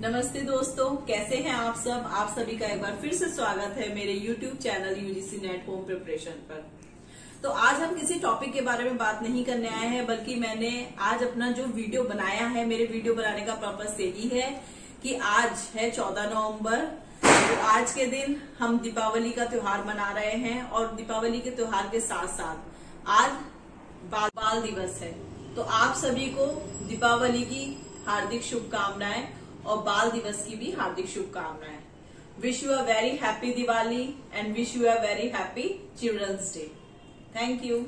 नमस्ते दोस्तों कैसे हैं आप सब? आप सभी का एक बार फिर से स्वागत है मेरे YouTube चैनल यूजीसी नेट होम प्रिपरेशन पर। तो आज हम किसी टॉपिक के बारे में बात नहीं करने आए हैं बल्कि मैंने आज अपना जो वीडियो बनाया है मेरे वीडियो बनाने का पर्पज यही है कि आज है चौदह नवंबर तो आज के दिन हम दीपावली का त्योहार मना रहे हैं और दीपावली के त्योहार के साथ साथ आज बाल, बाल दिवस है। तो आप सभी को दीपावली की हार्दिक शुभकामनाएँ और बाल दिवस की भी हार्दिक शुभकामनाएँ। Wish you a very happy Diwali and wish you a very happy children's day thank you